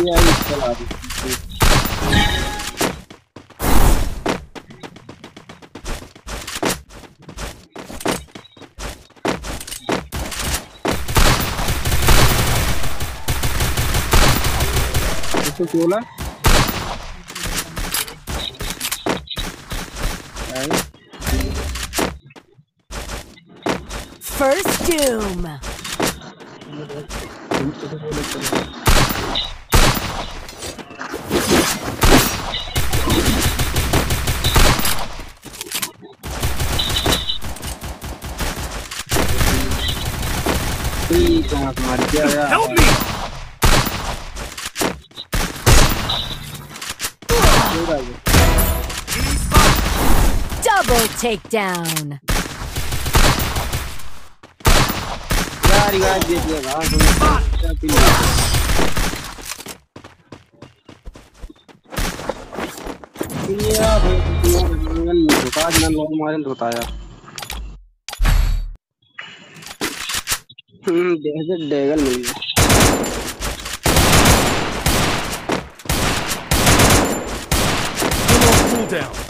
ये आई चला इसको ला First Doom. ठीक है मार दिया यार Help me! Double takedown. यार भाई लोग मारे धोता हम्म डेजर्ट डेगल मिल गया Cooldown.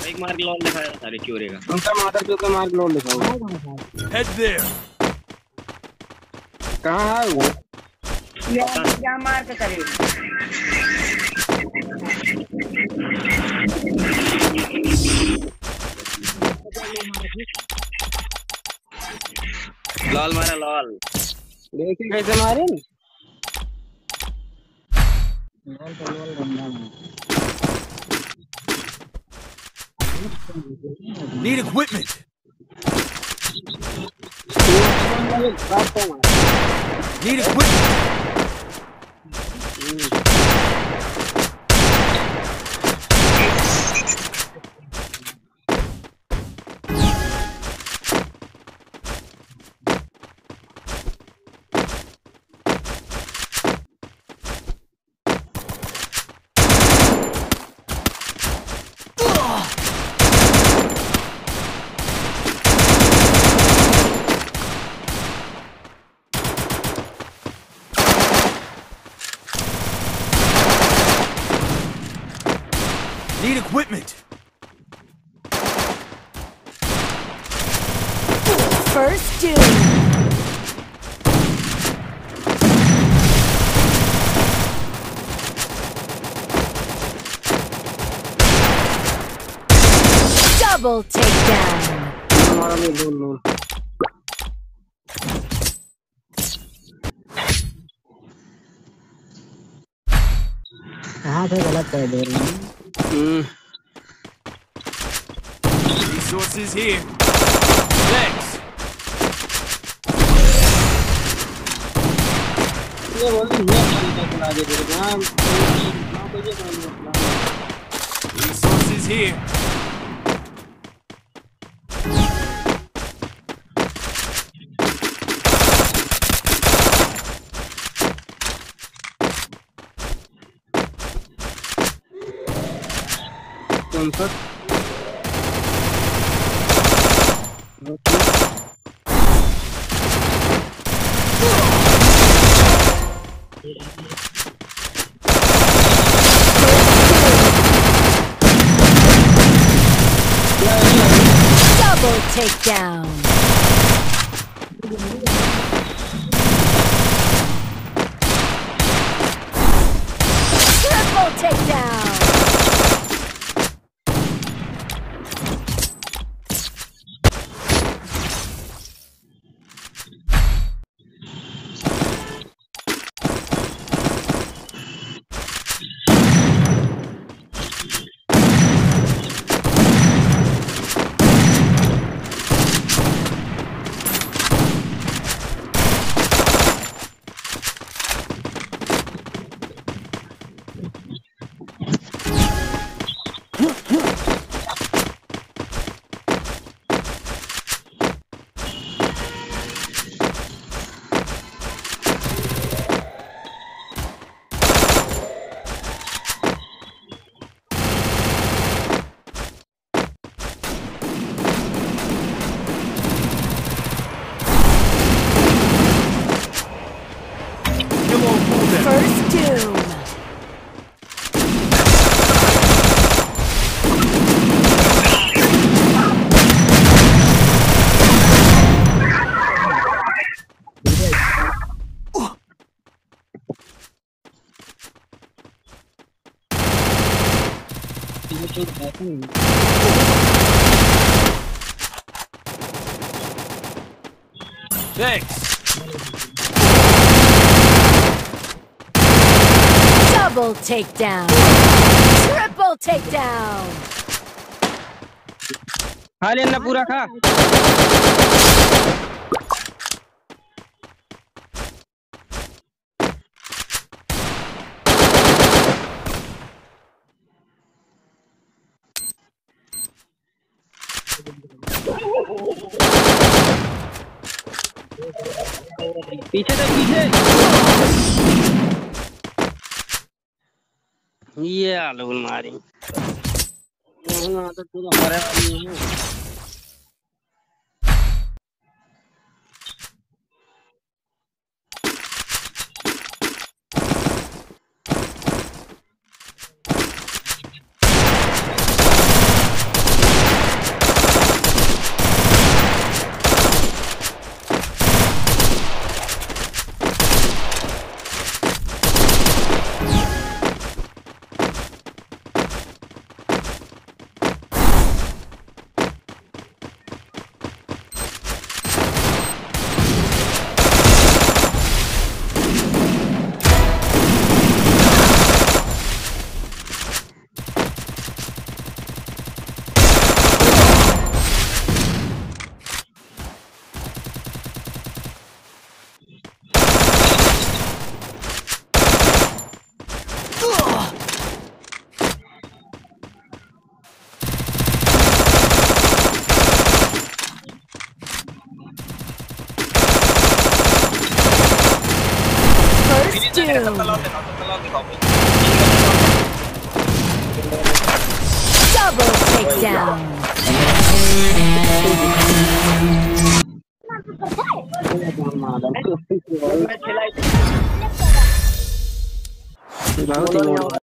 है एक मार के लॉल दिखाया सारे चोरे का उनका माता पिता मार के लोड लिखा हुआ Head there. कहाँ है वो क्या मार के करे लॉल मारा लाल देखे कैसे मारे न? Need equipment. रात Need equipment. Need equipment. Need equipment. First Doom. Double takedown. कहाँ से गलत कर दे रहे हैं हम्म Resources here. Thanks. ये बोल रही है का चला दे तेरे को हाँ हाँ, तो है। Resources here. one sir. Double takedown. Thanks. Double takedown. Triple takedown. खा लेना पूरा खा पीछे से पीछे। ये आलू मारी हाँ, तो पूरा मरे Double takedown.